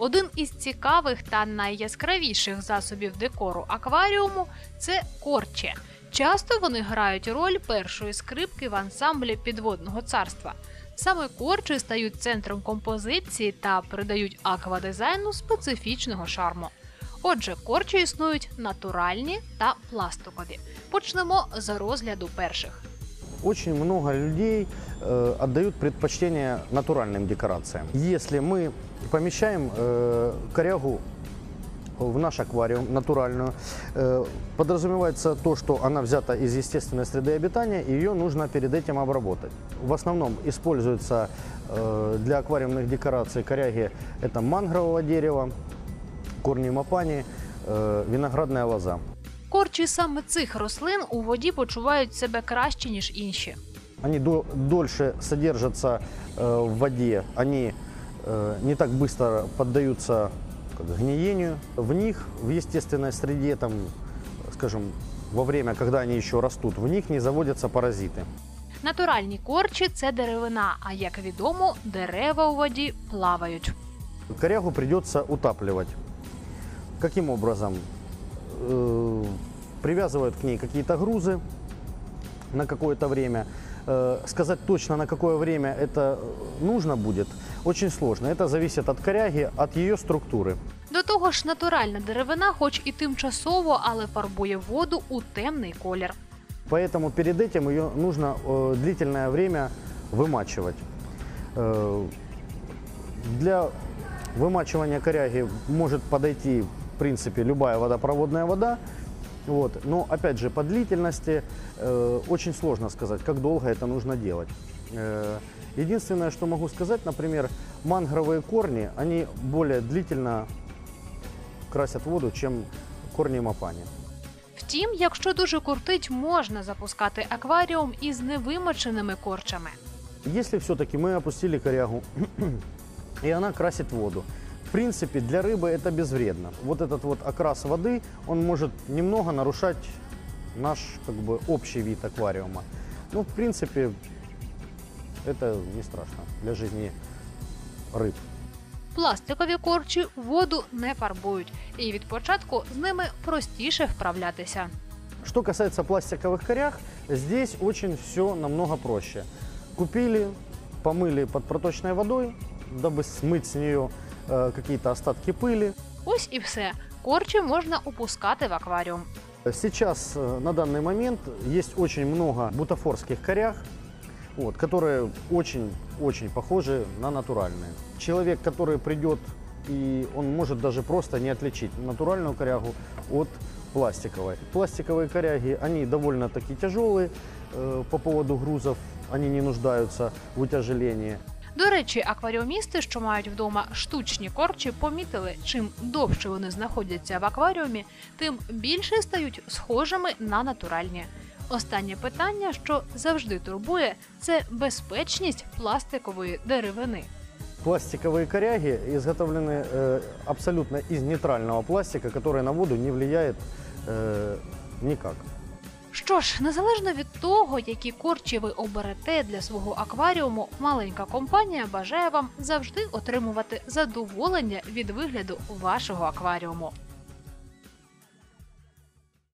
Один із цікавих та найяскравіших засобів декору акваріуму це корчі. Часто вони грають роль першої скрипки в ансамблі підводного царства. Саме корчі стають центром композиції та придають аквадизайну специфічного шарму. Отже, корчі існують натуральні та пластикові. Почнемо з розгляду перших. Очень много людей э, отдают предпочтение натуральным декорациям. Если мы помещаем э, корягу в наш аквариум натуральную, э, подразумевается то, что она взята из естественной среды обитания, и ее нужно перед этим обработать. В основном используются э, для аквариумных декораций коряги это мангрового дерева, корни мапани, э, виноградная лоза. Корчі саме цих рослин у воді почувають себе краще ніж інші. Они до- дольше содержатся э, в воде, они э, не так быстро поддаются как, гниению. В них в естественной среде, там, скажем, во время, когда они еще растут, в них не заводятся паразиты. Натуральні корчі це деревина, а як відомо, дерева у воді плавають. Корягу придется утапливать. Каким образом? Э, Привязывают к ней какие-то грузы на какое-то время. Э, Сказать точно, на какое время это нужно будет, очень сложно. Это зависит от коряги, от ее структуры. До того ж, натуральна деревина, хоч і тимчасово, але фарбує воду у темний колір. Поэтому перед этим ее нужно э, длительное время вымачивать. Э, для вымачивания коряги может подойти, в принципе, любая водопроводная вода. Вот. Но, опять же, по длительности э, очень сложно сказать, как долго это нужно делать. Э, единственное, что могу сказать, например, мангровые корни, они более длительно красят воду, чем корни мапани. Втім, якщо дуже кортить, можна запускати акваріум із невимоченими корчами. Если все-таки мы опустили корягу, и она красит воду, в принципе, для рыбы это безвредно. Вот этот вот окрас воды, он может немного нарушать наш как бы общий вид аквариума. Ну, в принципе, это не страшно для жизни рыб. Пластикові корчі воду не фарбують, і від початку з ними простіше вправлятися. Что касается пластиковых коряг, здесь очень все намного проще. Купили, помыли под проточной водой, дабы смыть с нее э, какие-то остатки пыли. Ось і все. Корчі можна опускати в акваріум. Сейчас, э, на данный момент, есть очень много бутафорских коряг, вот, которые очень-очень похожи на натуральные. Человек, который придет, и он может даже просто не отличить натуральную корягу от пластиковой. Пластиковые коряги, они довольно-таки тяжелые, э, по поводу грузов они не нуждаются в утяжелении. До речі, акваріумісти, що мають вдома штучні корчі, помітили, чим довше вони знаходяться в акваріумі, тим більше стають схожими на натуральні. Останнє питання, що завжди турбує, це безпечність пластикової деревини. Пластиковые коряги изготовлены э, абсолютно из нейтрального пластика, который на воду не влияет э, никак. Що ж, незалежно від того, які корчі ви оберете для свого акваріуму, маленька компанія бажає вам завжди отримувати задоволення від вигляду вашого акваріуму.